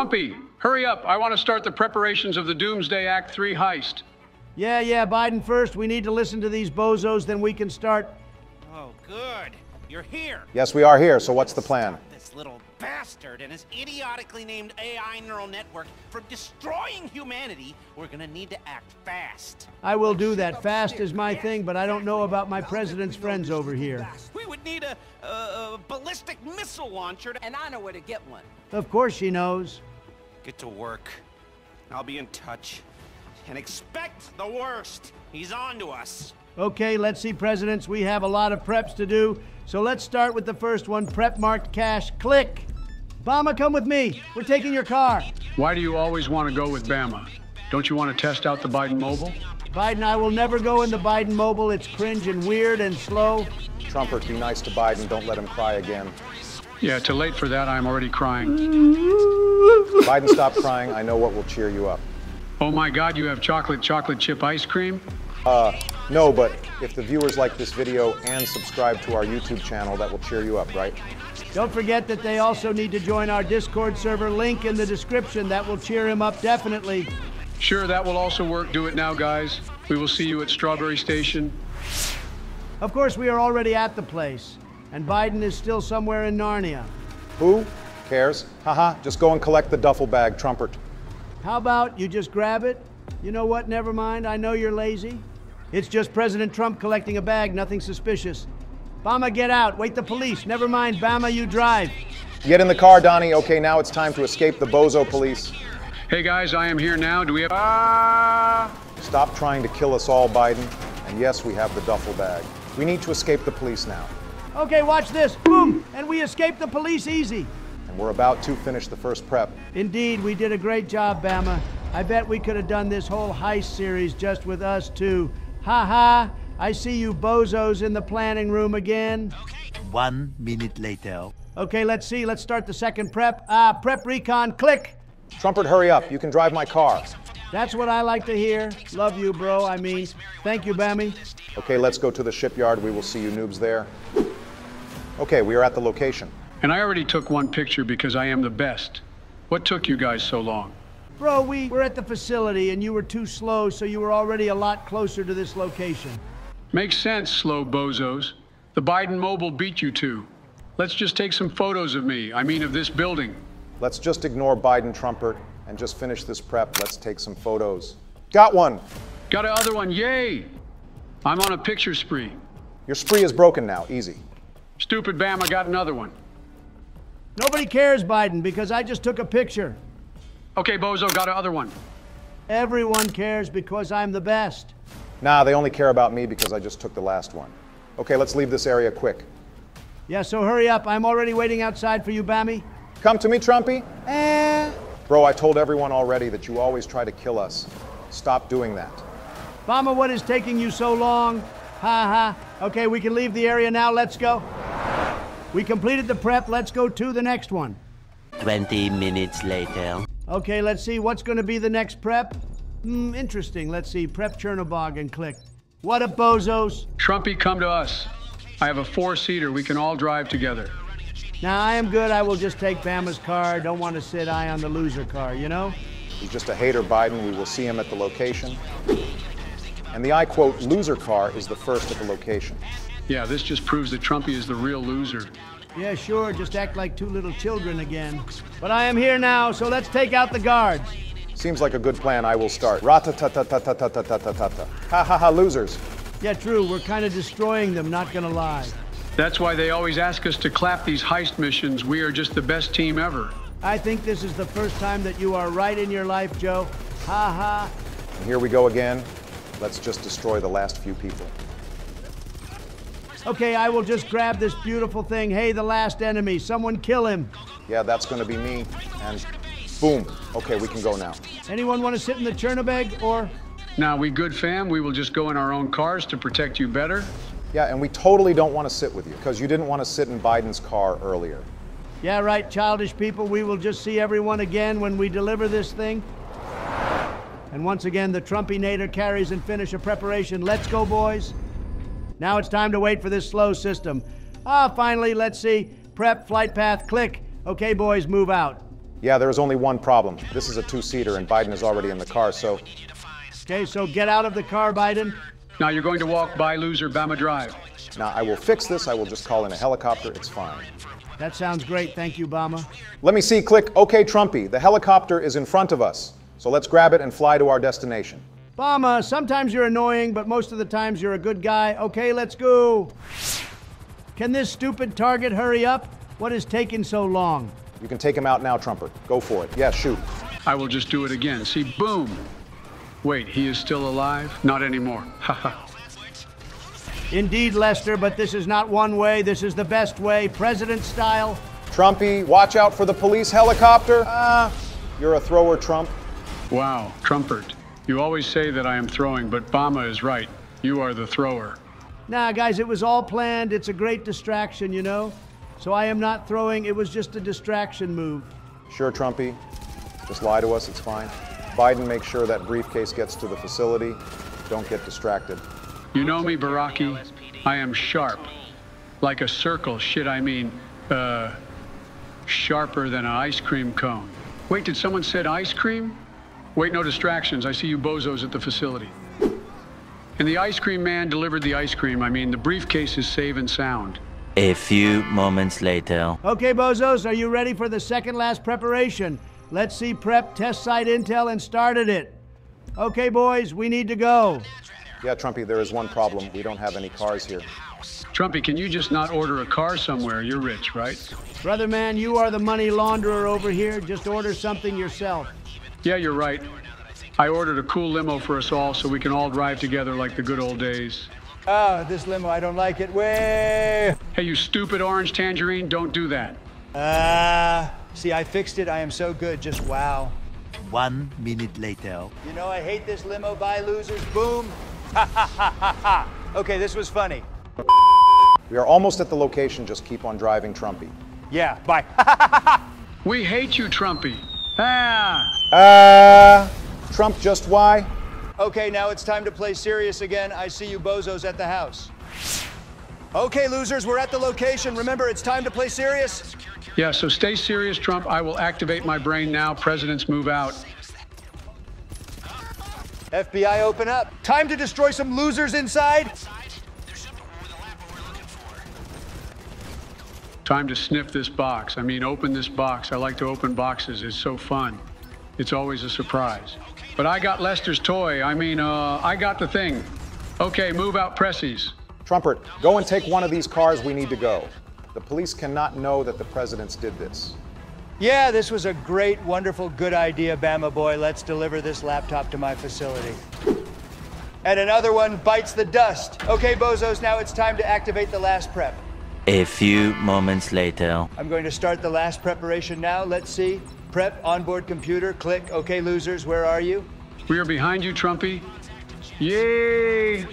Trumpy, hurry up. I want to start the preparations of the Doomsday Act 3 heist. Yeah, yeah, Biden first. We need to listen to these bozos, then we can start. Oh, good. You're here. Yes, we are here, so what's the plan? This little bastard and his idiotically named AI neural network from destroying humanity. We're gonna need to act fast. I will do that. Fast is my thing, but I don't know about my president's friends over here. We would need a, a, a ballistic missile launcher, to, And I know where to get one. Of course she knows. Get to work. I'll be in touch. And expect the worst. He's on to us. Okay, let's see, presidents. We have a lot of preps to do. So let's start with the first one prep marked cash. Click. Bama, come with me. We're taking your car. Why do you always want to go with Bama? Don't you want to test out the Biden mobile? Biden, I will never go in the Biden mobile. It's cringe and weird and slow. Trumpert, be nice to Biden. Don't let him cry again. Yeah, too late for that. I'm already crying. Biden, stop crying. I know what will cheer you up. Oh my God, you have chocolate chocolate chip ice cream? Uh, no, but if the viewers like this video and subscribe to our YouTube channel, that will cheer you up, right? Don't forget that they also need to join our Discord server. Link in the description. That will cheer him up definitely. Sure, that will also work. Do it now, guys. We will see you at Strawberry Station. Of course, we are already at the place, and Biden is still somewhere in Narnia. Who cares? Haha, just go and collect the duffel bag, Trumpert. How about you just grab it? You know what? Never mind. I know you're lazy. It's just President Trump collecting a bag, nothing suspicious. Bama, get out. Wait the police. Never mind. Bama, you drive. Get in the car, Donnie. Okay, now it's time to escape the bozo police. Hey guys, I am here now. Do we have. Ah! Stop trying to kill us all, Biden. And yes, we have the duffel bag. We need to escape the police now. Okay, watch this. Boom! And we escaped the police easy. And we're about to finish the first prep. Indeed, we did a great job, Bama. I bet we could have done this whole heist series just with us two. Ha ha! I see you bozos in the planning room again. Okay. One minute later. Okay, let's see. Let's start the second prep. Ah, prep recon, click. Trumpert, hurry up. You can drive my car. That's what I like to hear. Love you, bro. I mean, thank you, Bammy. Okay, let's go to the shipyard. We will see you noobs there. Okay, we are at the location. And I already took one picture because I am the best. What took you guys so long? Bro, we were at the facility and you were too slow, so you were already a lot closer to this location. Makes sense, slow bozos. The Biden mobile beat you two. Let's just take some photos of me. I mean, of this building. Let's just ignore Biden, Trumpert, and just finish this prep. Let's take some photos. Got one. Got another one. Yay! I'm on a picture spree. Your spree is broken now. Easy. Stupid Bam, I got another one. Nobody cares, Biden, because I just took a picture. Okay, Bozo, got another one. Everyone cares because I'm the best. Nah, they only care about me because I just took the last one. Okay, let's leave this area quick. Yeah, so hurry up. I'm already waiting outside for you, Bammy. Come to me, Trumpy. Eh. Bro, I told everyone already that you always try to kill us. Stop doing that. Bama, what is taking you so long? Ha ha. Okay, we can leave the area now. Let's go. We completed the prep. Let's go to the next one. 20 minutes later. Okay, let's see what's going to be the next prep. Hmm, interesting. Let's see. Prep Chernobog and click. What up, bozos? Trumpy, come to us. I have a four seater. We can all drive together. Now, I am good. I will just take Bama's car. Don't want to sit I on the loser car, you know? He's just a hater, Biden. We will see him at the location. And the I quote, loser car is the first at the location. Yeah, this just proves that Trumpy is the real loser. Yeah, sure. Just act like two little children again. But I am here now, so let's take out the guards. Seems like a good plan. I will start. Rata ta ta ta ta ta ta ta ta ta ta. Ha ha ha, losers. Yeah, true. We're kind of destroying them, not gonna lie. That's why they always ask us to clap these heist missions. We are just the best team ever. I think this is the first time that you are right in your life, Joe. Ha ha. And here we go again. Let's just destroy the last few people. Okay, I will just grab this beautiful thing. Hey, the last enemy. Someone kill him. Yeah, that's gonna be me. And boom. Okay, we can go now. Anyone want to sit in the Chernobog or? Now, we good fam, we will just go in our own cars to protect you better. Yeah, and we totally don't want to sit with you because you didn't want to sit in Biden's car earlier. Yeah, right, childish people. We will just see everyone again when we deliver this thing. And once again, the Trumpy Nader carries and finish a preparation. Let's go, boys. Now it's time to wait for this slow system. Ah, finally, let's see. Prep, flight path, click. Okay, boys, move out. Yeah, there is only one problem. This is a two-seater and Biden is already in the car, so Okay, so get out of the car, Biden. Now you're going to walk by loser Bama Drive. now I will fix this. I will just call in a helicopter. It's fine. That sounds great. Thank you, Bama. Let me see. Click OK, Trumpy. The helicopter is in front of us. So let's grab it and fly to our destination. Obama, sometimes you're annoying, but most of the times you're a good guy. Okay, let's go. Can this stupid target hurry up? What is taking so long? You can take him out now, Trumper. Go for it. Yeah, shoot. I will just do it again. See, boom. Wait, he is still alive? Not anymore. Haha. Indeed, Lester, but this is not one way. This is the best way, president style. Trumpy, watch out for the police helicopter. Ah, you're a thrower, Trump. Wow, Trumpert. You always say that I am throwing, but Bama is right. You are the thrower. Nah, guys, it was all planned. It's a great distraction, you know? So I am not throwing, it was just a distraction move. Sure, Trumpy. Just lie to us. It's fine. Biden, make sure that briefcase gets to the facility. Don't get distracted. You know me, Baraki. I am sharp. Like a circle, shit, I mean, uh, sharper than an ice cream cone. Wait, did someone said ice cream? Wait, no distractions. I see you bozos at the facility. And the ice cream man delivered the ice cream. I mean, the briefcase is safe and sound. A few moments later. Okay, bozos, are you ready for the second last preparation? Let's see prep, test site intel, and started it. Okay, boys, we need to go. Yeah, Trumpy, there is one problem. We don't have any cars here. Trumpy, can you just not order a car somewhere? You're rich, right? Brother man, you are the money launderer over here. Just order something yourself. Yeah, you're right. I ordered a cool limo for us all so we can all drive together like the good old days. Oh, this limo, I don't like it. Way. Hey, you stupid orange tangerine, don't do that. Ah, see, I fixed it. I am so good. Just wow. One minute later. You know, I hate this limo. Bye, losers. Boom. Ha ha ha ha ha. Okay, this was funny. We are almost at the location. Just keep on driving, Trumpy. Yeah, bye. We hate you, Trumpy. Ah! Ah, Trump, just why? okay, now it's time to play serious again. I see you bozos at the house. Okay, losers, we're at the location. Remember, it's time to play serious. Yeah, so stay serious, Trump. I will activate my brain now. Presidents move out. FBI, open up. Time to destroy some losers inside. Time to sniff this box. I mean, open this box. I like to open boxes. It's so fun. It's always a surprise. But I got Lester's toy. I mean, uh, I got the thing. Okay, move out pressies. Trumpert, go and take one of these cars. We need to go. The police cannot know that the presidents did this. Yeah, this was a great, wonderful, good idea, Bama boy. Let's deliver this laptop to my facility. And another one bites the dust. Okay, bozos, now it's time to activate the last prep. A few moments later. I'm going to start the last preparation now. Let's see. Prep, onboard computer, click. Okay, losers, where are you? We are behind you, Trumpy. Yay!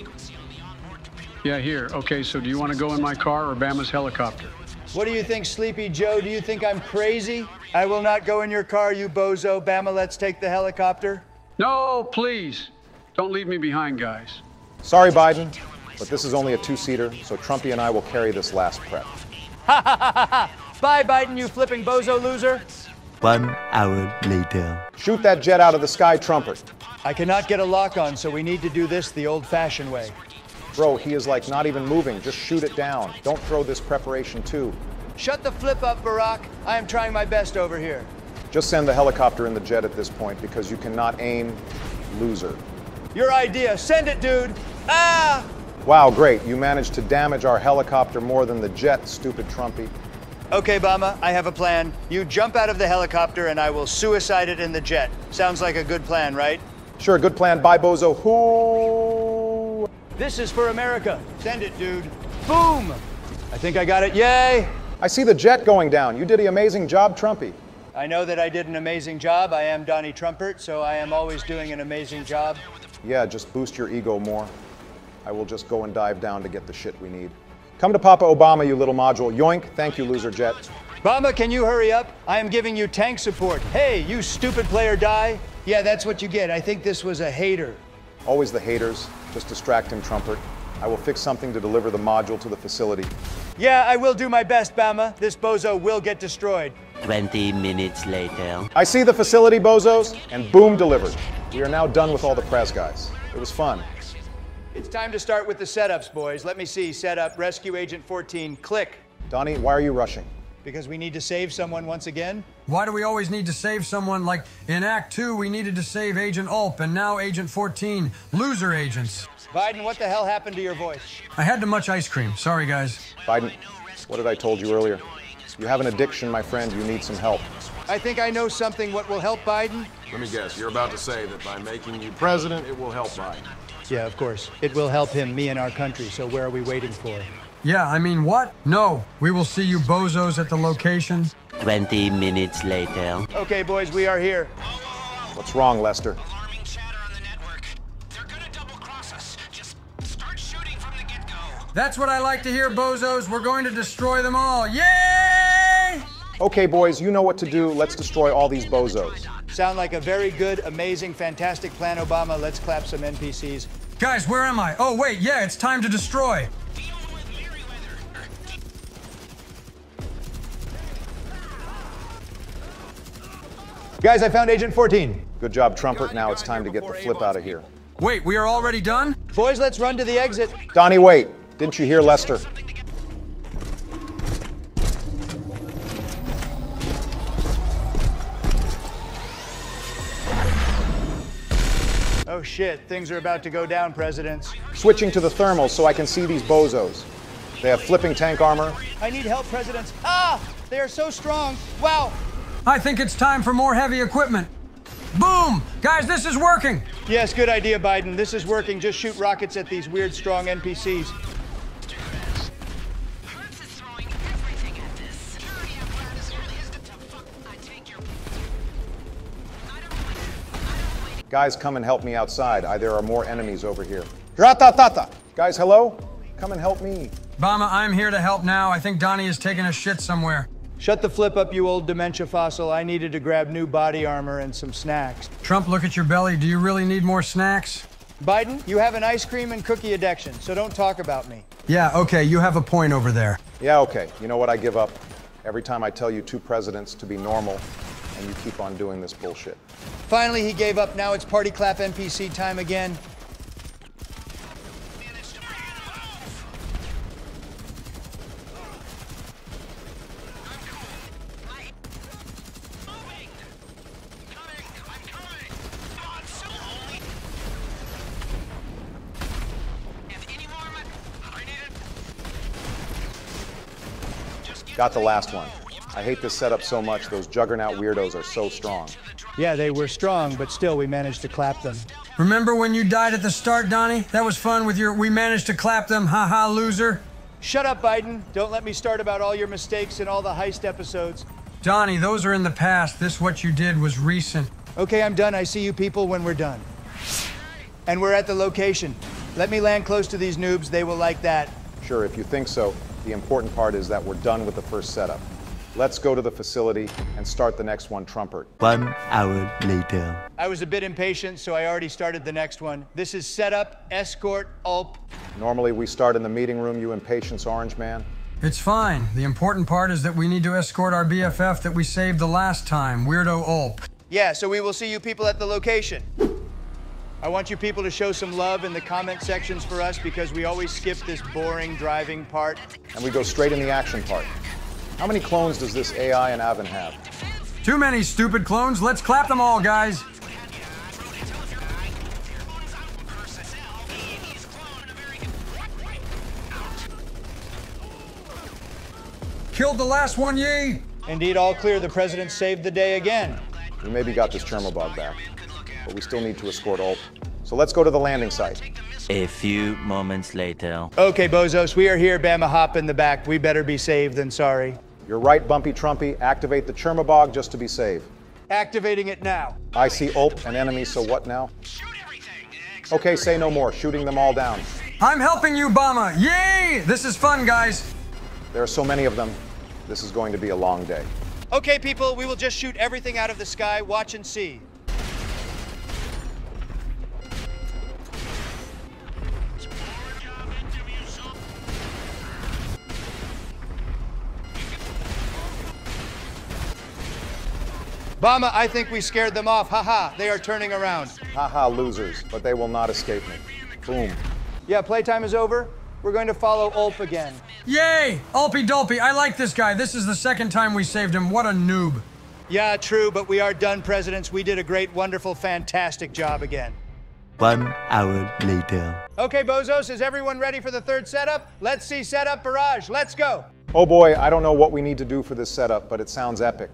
Yeah, here. Okay, so do you want to go in my car or Bama's helicopter? What do you think, Sleepy Joe? Do you think I'm crazy? I will not go in your car, you bozo. Bama, let's take the helicopter. No, please. Don't leave me behind, guys. Sorry, Biden, but this is only a two-seater, so Trumpy and I will carry this last prep. Ha ha ha! Bye, Biden, you flipping bozo loser. One hour later. Shoot that jet out of the sky, Trumpert. I cannot get a lock on, so we need to do this the old fashioned way. Bro, he is like not even moving. Just shoot it down. Don't throw this preparation too. Shut the flip up, Barack. I am trying my best over here. Just send the helicopter in the jet at this point because you cannot aim, loser. Your idea. Send it, dude. Ah! Wow, great. You managed to damage our helicopter more than the jet, stupid Trumpy. Okay, Bama, I have a plan. You jump out of the helicopter and I will suicide it in the jet. Sounds like a good plan, right? Sure, good plan. Bye, Bozo. Who? This is for America. Send it, dude. Boom! I think I got it. Yay! I see the jet going down. You did an amazing job, Trumpy. I know that I did an amazing job. I am Donnie Trumpert, so I am always doing an amazing job. Yeah, just boost your ego more. I will just go and dive down to get the shit we need. Come to Papa Obama, you little module. Yoink. Thank you, loser jet. Bama, can you hurry up? I am giving you tank support. Hey, you stupid player die. Yeah, that's what you get. I think this was a hater. Always the haters. Just distract him, Trumpert. I will fix something to deliver the module to the facility. Yeah, I will do my best, Bama. This bozo will get destroyed. 20 minutes later. I see the facility, bozos, and boom delivered. We are now done with all the press guys. It was fun. It's time to start with the setups, boys. Let me see. Setup, Rescue Agent 14, click. Donnie, why are you rushing? Because we need to save someone once again? Why do we always need to save someone? Like in Act 2, we needed to save Agent Ulp, and now Agent 14. Loser agents. Biden, what the hell happened to your voice? I had too much ice cream. Sorry, guys. Biden, what did I told you earlier? You have an addiction, my friend. You need some help. I think I know something what will help Biden. Let me guess, you're about to say that by making you president, it will help Biden. Yeah, of course. It will help him, me, and our country, so where are we waiting for? Yeah, I mean, what? No. We will see you bozos at the location. 20 minutes later. Okay, boys, we are here. What's wrong, Lester? Alarming chatter on the network. They're gonna double cross us. Just start shooting from the get-go. That's what I like to hear, bozos. We're going to destroy them all. Yay! Okay, boys, you know what to do. Let's destroy all these bozos. Sound like a very good, amazing, fantastic plan, Obama. Let's clap some NPCs. Guys, where am I? Oh, wait, yeah, it's time to destroy. Deal with Merryweather. Guys, I found Agent 14. Good job, Trumpet. Now it's time to get the flip out of here. Wait, we are already done? Boys, let's run to the exit. Donnie, wait. Didn't you hear Lester? Shit, things are about to go down, Presidents. Switching to the thermals so I can see these bozos. They have flipping tank armor. I need help, Presidents. Ah! They are so strong. Wow! I think it's time for more heavy equipment. Boom! Guys, this is working. Yes, good idea, Biden. This is working. Just shoot rockets at these weird, strong NPCs. Guys, come and help me outside. I, there are more enemies over here. Ratatata! Guys, hello? Come and help me. Bama, I'm here to help now. I think Donnie is taking a shit somewhere. Shut the flip up, you old dementia fossil. I needed to grab new body armor and some snacks. Trump, look at your belly. Do you really need more snacks? Biden, you have an ice cream and cookie addiction, so don't talk about me. Yeah, okay, you have a point over there. Yeah, okay. You know what? I give up. Every time I tell you two presidents to be normal, and you keep on doing this bullshit. Finally, he gave up. Now it's party clap NPC time again. Got the last one. I hate this setup so much. Those juggernaut weirdos are so strong. Yeah, they were strong, but still, we managed to clap them. Remember when you died at the start, Donnie? That was fun with your we managed to clap them, haha, loser. Shut up, Biden. Don't let me start about all your mistakes in all the heist episodes. Donnie, those are in the past. This what you did was recent. Okay, I'm done. I see you people when we're done. And we're at the location. Let me land close to these noobs. They will like that. Sure, if you think so, the important part is that we're done with the first setup. Let's go to the facility and start the next one, Trumpert. One hour later. I was a bit impatient, so I already started the next one. This is setup, escort, ULP. Normally, we start in the meeting room, you impatience orange man. It's fine. The important part is that we need to escort our BFF that we saved the last time, Weirdo Ulp. Yeah, so we will see you people at the location. I want you people to show some love in the comment sections for us because we always skip this boring driving part. And we go straight in the action part. How many clones does this AI and Avon have? Too many stupid clones. Let's clap them all, guys. Killed the last one, ye. Indeed, all clear. The president saved the day again. We maybe got this Chernobog back, but we still need to escort Ulp. So let's go to the landing site. A few moments later. Okay, bozos, we are here. Bama hop in the back. We better be saved than sorry. You're right, Bumpy Trumpy. Activate the Chernobog just to be safe. Activating it now. I see Ulp and enemies, so what now? Shoot everything! Okay, say no more. Shooting them all down. I'm helping you, Bama. Yay! This is fun, guys. There are so many of them. This is going to be a long day. Okay, people, we will just shoot everything out of the sky. Watch and see. Bama, I think we scared them off. Haha, they are turning around. Haha, losers, but they will not escape me. Boom. Yeah, playtime is over. We're going to follow Ulp again. Yay! Ulpy Dulpy, I like this guy. This is the second time we saved him. What a noob. Yeah, true, but we are done, presidents. We did a great, wonderful, fantastic job again. One hour later. Okay, bozos, is everyone ready for the third setup? Let's see setup barrage. Let's go. Oh boy, I don't know what we need to do for this setup, but it sounds epic.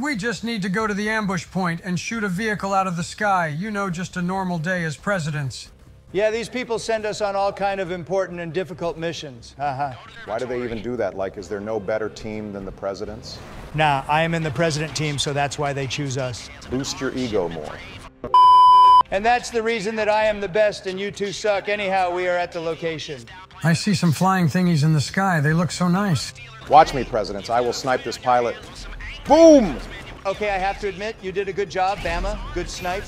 We just need to go to the ambush point and shoot a vehicle out of the sky. You know, just a normal day as presidents. Yeah, these people send us on all kind of important and difficult missions. Haha. Why do they even do that? Like, is there no better team than the president's? Nah, I am in the president team, so that's why they choose us. Boost your ego more. And that's the reason that I am the best and you two suck. Anyhow, we are at the location. I see some flying thingies in the sky. They look so nice. Watch me, presidents. I will snipe this pilot. Boom! Okay, I have to admit, you did a good job, Bama. Good snipe.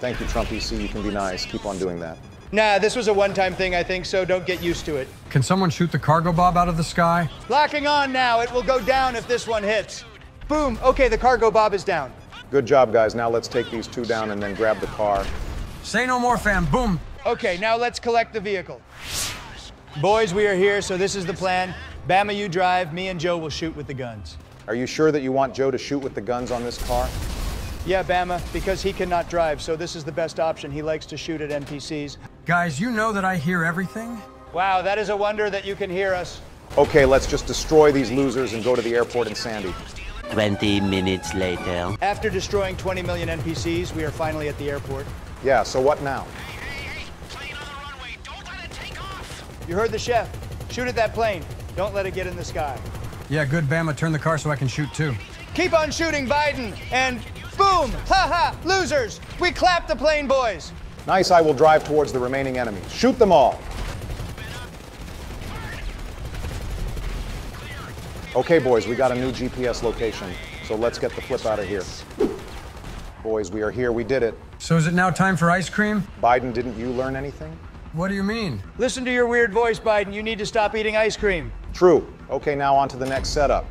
Thank you, Trump EC. You can be nice. Keep on doing that. Nah, this was a one time thing, I think, so don't get used to it. Can someone shoot the Cargobob out of the sky? Locking on now. It will go down if this one hits. Boom. Okay, the Cargobob is down. Good job, guys. Now let's take these two down and then grab the car. Say no more, fam. Boom. Okay, now let's collect the vehicle. Boys, we are here, so this is the plan. Bama, you drive. Me and Joe will shoot with the guns. Are you sure that you want Joe to shoot with the guns on this car? Yeah, Bama, because he cannot drive, so this is the best option. He likes to shoot at NPCs. Guys, you know that I hear everything? Wow, that is a wonder that you can hear us. Okay, let's just destroy these losers and go to the airport in Sandy. 20 minutes later. After destroying 20 million NPCs, we are finally at the airport. Yeah, so what now? Hey, hey, hey. Plane on the runway. Don't let it take off! You heard the chef. Shoot at that plane. Don't let it get in the sky. Yeah, good, Bama. Turn the car so I can shoot too. Keep on shooting, Biden. And boom! Ha ha! Losers! We clap the plane, boys. Nice, I will drive towards the remaining enemies. Shoot them all. Okay, boys, we got a new GPS location, so let's get the flip out of here. Boys, we are here. We did it. So is it now time for ice cream? Biden, didn't you learn anything? What do you mean? Listen to your weird voice, Biden. You need to stop eating ice cream. True. Okay, now on to the next setup.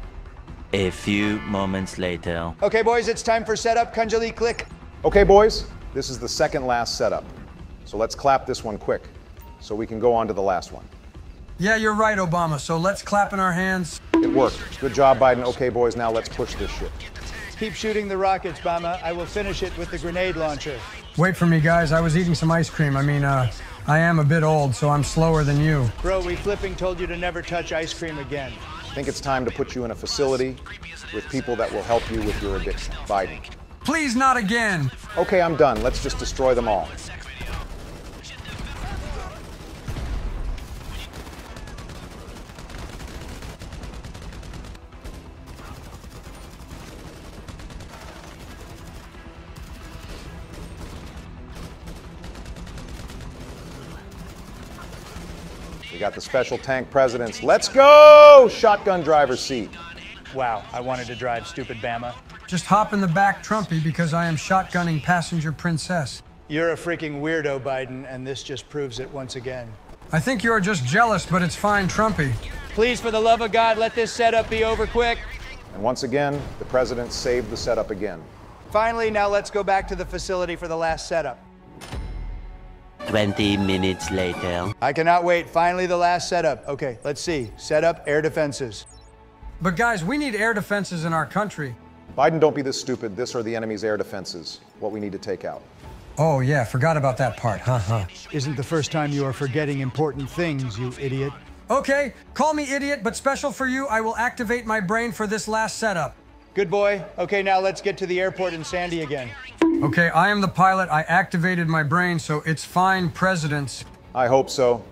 A few moments later. Okay, boys, it's time for setup. Khanjali, click. Okay, boys, this is the second last setup. So let's clap this one quick so we can go on to the last one. Yeah, you're right, Obama. So let's clap in our hands. It worked. Good job, Biden. Okay, boys, now let's push this shit. Keep shooting the rockets, Bama. I will finish it with the grenade launcher. Wait for me, guys. I was eating some ice cream. I mean, uh, I am a bit old, so I'm slower than you. Bro, we flipping told you to never touch ice cream again. I think it's time to put you in a facility with people that will help you with your addiction. Biden. Please, not again. Okay, I'm done. Let's just destroy them all. Got the special tank presidents. Let's go! Shotgun driver's seat. Wow, I wanted to drive stupid Bama. Just hop in the back, Trumpy, because I am shotgunning passenger princess. You're a freaking weirdo, Biden, and this just proves it once again. I think you're just jealous, but it's fine, Trumpy. Please, for the love of God, let this setup be over quick. And once again, the president saved the setup again. Finally, now let's go back to the facility for the last setup. 20 minutes later. I cannot wait. Finally, the last setup. Okay, let's see. Setup air defenses. But guys, we need air defenses in our country. Biden, don't be this stupid. This are the enemy's air defenses. What we need to take out. Oh, yeah, forgot about that part. huh? huh. Isn't the first time you are forgetting important things, you idiot. Okay, call me idiot, but special for you, I will activate my brain for this last setup. Good boy. Okay, now let's get to the airport in Sandy again. Okay, I am the pilot. I activated my brain, so it's fine, presidents. I hope so.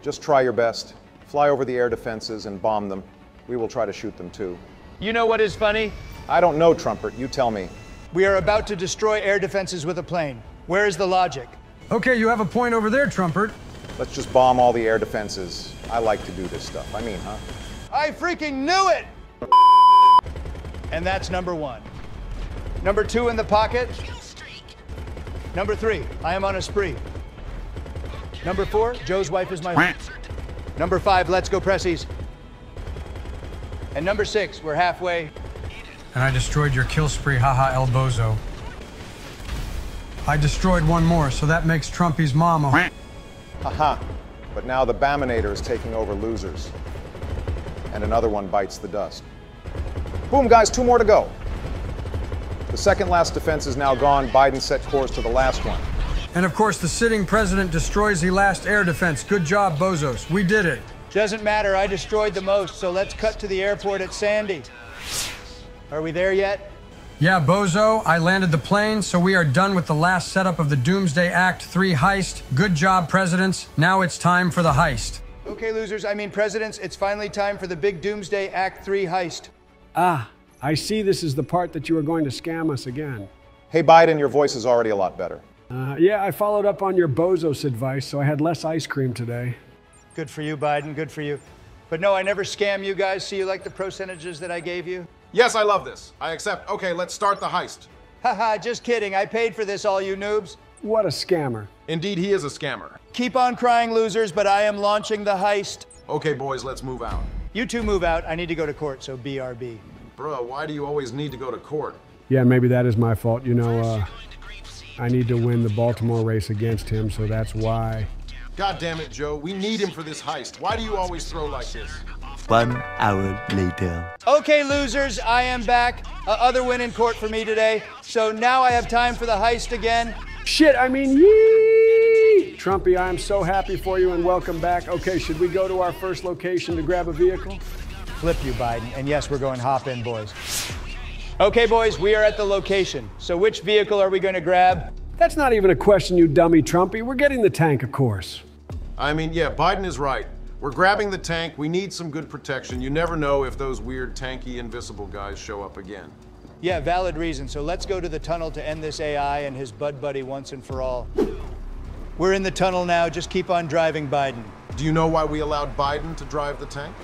Just try your best. Fly over the air defenses and bomb them. We will try to shoot them too. You know what is funny? I don't know, Trumpert. You tell me. We are about to destroy air defenses with a plane. Where is the logic? Okay, you have a point over there, Trumpert. Let's just bomb all the air defenses. I like to do this stuff. I mean, huh? I freaking knew it! And that's number one. Number two in the pocket. Number three, I am on a spree. Number four, Joe's wife is my. Friend. Number five, let's go pressies. And number six, we're halfway. and I destroyed your kill spree, haha, El Bozo. I destroyed one more, so that makes Trumpy's mama. Haha. But now the Baminator is taking over losers. And another one bites the dust. Boom, guys, two more to go. The second last defense is now gone. Biden set course to the last one. And of course, the sitting president destroys the last air defense. Good job, Bozos. We did it. Doesn't matter, I destroyed the most, so let's cut to the airport at Sandy. Are we there yet? Yeah, Bozo, I landed the plane, so we are done with the last setup of the Doomsday Act 3 heist. Good job, presidents. Now it's time for the heist. Okay, losers, I mean presidents, it's finally time for the big Doomsday Act 3 heist. Ah, I see this is the part that you are going to scam us again. Hey, Biden, your voice is already a lot better. Uh, yeah, I followed up on your Bozos advice, so I had less ice cream today. Good for you, Biden, good for you. But no, I never scam you guys. See, you like the percentages that I gave you? Yes, I love this. I accept. Okay, let's start the heist. Haha, just kidding. I paid for this, all you noobs. What a scammer. Indeed, he is a scammer. Keep on crying, losers, but I am launching the heist. Okay, boys, let's move out. You two move out. I need to go to court, so BRB. Bro, why do you always need to go to court? Yeah, maybe that is my fault. You know, uh, I need to win the Baltimore race against him, so that's why. God damn it, Joe. We need him for this heist. Why do you always throw like this? One hour later. Okay, losers, I am back. Uh, other win in court for me today. So now I have time for the heist again. Shit, I mean, yee! Trumpy, I am so happy for you and welcome back. Okay, should we go to our first location to grab a vehicle? Flip you, Biden. And yes, we're going hop in, boys. Okay, boys, we are at the location. So which vehicle are we going to grab? That's not even a question, you dummy Trumpy. We're getting the tank, of course. I mean, yeah, Biden is right. We're grabbing the tank. We need some good protection. You never know if those weird, tanky, invisible guys show up again. Yeah, valid reason. So let's go to the tunnel to end this AI and his bud buddy once and for all. We're in the tunnel now. Just keep on driving, Biden. Do you know why we allowed Biden to drive the tank?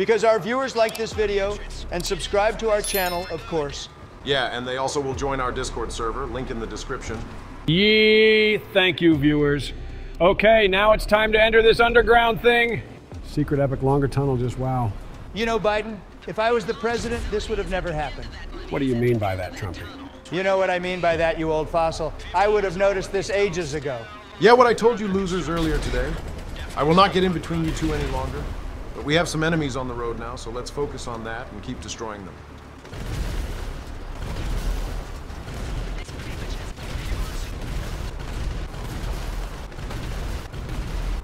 Because our viewers like this video and subscribe to our channel, of course. Yeah, and they also will join our Discord server, link in the description. Yee, thank you, viewers. Okay, now it's time to enter this underground thing. Secret Epic Longer Tunnel, just wow. You know, Biden, if I was the president, this would have never happened. What do you mean by that, Trumpy? You know what I mean by that, you old fossil. I would have noticed this ages ago. Yeah, what I told you losers earlier today. I will not get in between you two any longer. But we have some enemies on the road now, so let's focus on that and keep destroying them.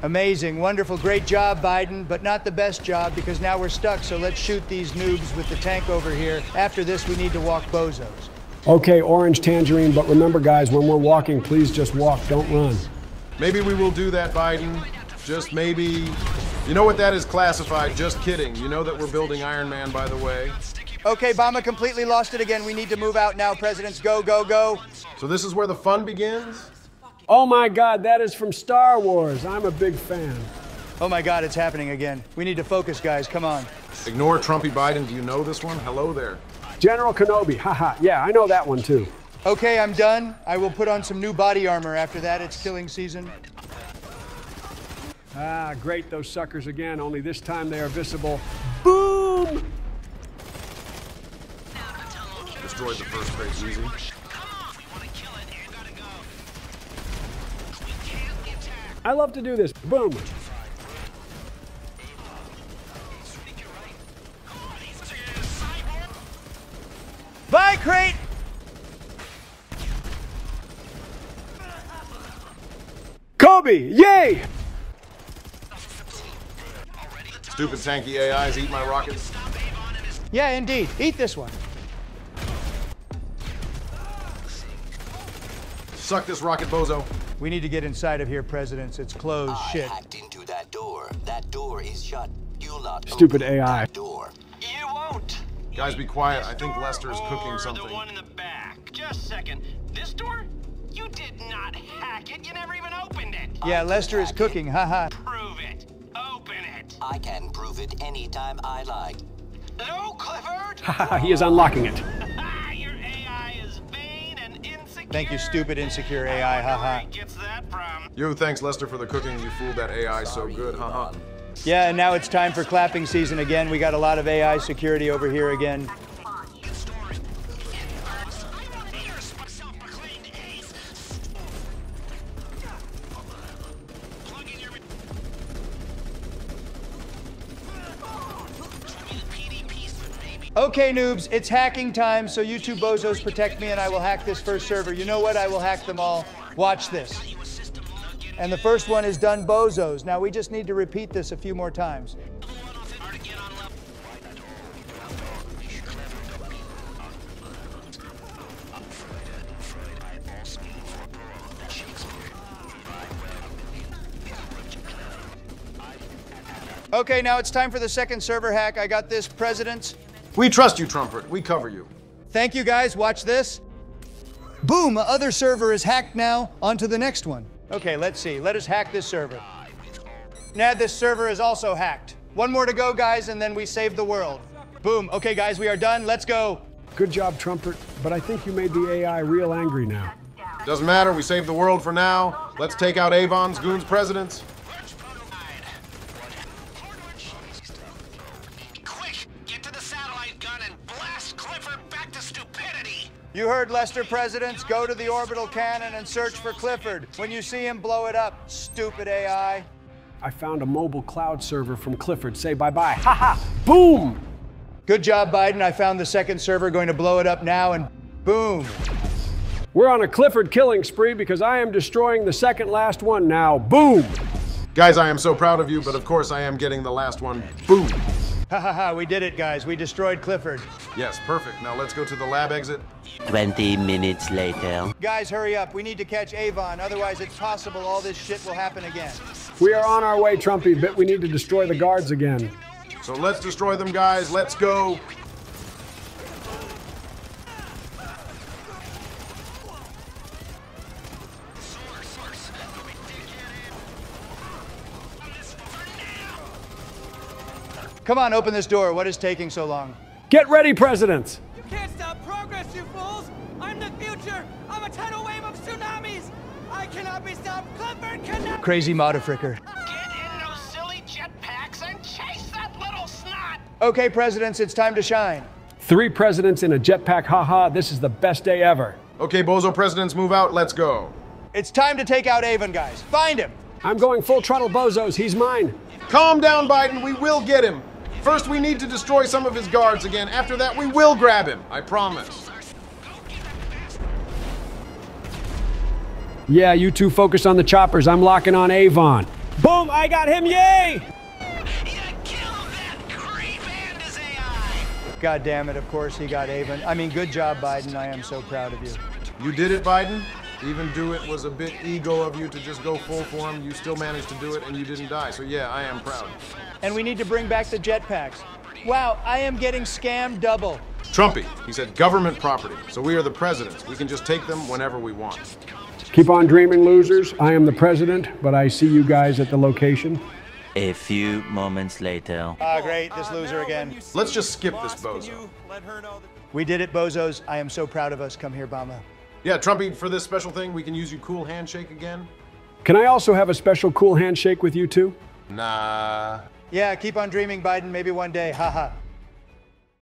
Amazing, wonderful, great job, Biden, but not the best job because now we're stuck, so let's shoot these noobs with the tank over here. After this, we need to walk bozos. Okay, orange tangerine, but remember, guys, when we're walking, please just walk, don't run. Maybe we will do that, Biden. Just maybe. You know what that is classified? Just kidding. You know that we're building Iron Man, by the way. Okay, Bama completely lost it again. We need to move out now, Presidents. Go, go, go. So this is where the fun begins? Oh my God, that is from Star Wars. I'm a big fan. Oh my God, it's happening again. We need to focus, guys. Come on. Ignore Trumpy Biden. Do you know this one? Hello there. General Kenobi, haha. Yeah, I know that one too. Okay, I'm done. I will put on some new body armor after that. It's killing season. Ah, great, those suckers again, only this time they are visible. Boom! Destroyed the first phase easy. I love to do this. Boom! Bye, crate! Kobe, yay! Stupid tanky AIs eat my rockets. Yeah, indeed. Eat this one. Suck this rocket, bozo. We need to get inside of here, Presidents. It's closed. I Shit. hacked into that door. That door is shut. You'll not Stupid open AI. that door. You won't. Guys, be quiet. I think Lester is cooking something. The one in the back. Just a second. This door? You did not hack it. You never even opened it. Yeah, Lester is cooking. Haha. Prove it. Open it. I can prove it anytime I like. No, Clifford. Haha, he is unlocking it. Your AI is vain and insecure. Thank you, stupid, insecure AI. Haha. he gets that from? Yo, thanks, Lester, for the cooking. You fooled that AI so good, haha. Yeah, and now it's time for clapping season again. We got a lot of AI security over here again. Okay, noobs, it's hacking time, so you two bozos protect me and I will hack this first server. You know what? I will hack them all. Watch this. And the first one is done bozos. Now we just need to repeat this a few more times. Okay, now it's time for the second server hack. I got this, President. We trust you, Trumpert. We cover you. Thank you, guys. Watch this. Boom, other server is hacked now. On to the next one. Okay, let's see. Let us hack this server. Now this server is also hacked. One more to go, guys, and then we save the world. Boom. Okay, guys, we are done. Let's go. Good job, Trumpert, but I think you made the AI real angry now. Doesn't matter. We saved the world for now. Let's take out Avon's goons presidents. You heard Lester Presidents. Go to the orbital cannon and search for Clifford. When you see him, blow it up. Stupid AI. I found a mobile cloud server from Clifford. Say bye bye. Ha ha! Boom! Good job, Biden. I found the second server. Going to blow it up now, and boom. We're on a Clifford killing spree because I am destroying the second last one now. Boom! Guys, I am so proud of you, but of course I am getting the last one. Boom. Ha ha ha, we did it, guys. We destroyed Clifford. Yes, perfect. Now let's go to the lab exit. 20 minutes later. Guys, hurry up. We need to catch Avon. Otherwise, it's possible all this shit will happen again. We are on our way, Trumpy, but we need to destroy the guards again. So let's destroy them, guys. Let's go. Come on, open this door. What is taking so long? Get ready, presidents! You can't stop progress, you fools! I'm the future! I'm a tidal wave of tsunamis! I cannot be stopped! Clifford cannot Crazy Modifricker. Get in those silly jetpacks and chase that little snot. Okay, presidents, it's time to shine. Three presidents in a jetpack, haha, this is the best day ever. Okay, Bozo presidents, move out. Let's go. It's time to take out Avon, guys. Find him. I'm going full throttle bozos, he's mine. Calm down, Biden. We will get him. First, we need to destroy some of his guards again. After that, we will grab him. I promise. Yeah, you two focus on the choppers. I'm locking on Avon. Boom, I got him, yay! God damn it, of course he got Avon. I mean, good job, Biden. I am so proud of you. You did it, Biden. Even do it was a bit ego of you to just go full for him. You still managed to do it and you didn't die. So yeah, I am proud. And we need to bring back the jetpacks. Wow, I am getting scammed double. Trumpy, he said government property. So we are the presidents. We can just take them whenever we want. Keep on dreaming, losers. I am the president, but I see you guys at the location. A few moments later. Ah, great, this loser again. Let's just skip this bozo. We did it, bozos. I am so proud of us. Come here, Bama. Yeah, Trumpy, for this special thing, we can use your cool handshake again. Can I also have a special cool handshake with you too? Nah. Yeah, keep on dreaming, Biden. Maybe one day. Haha.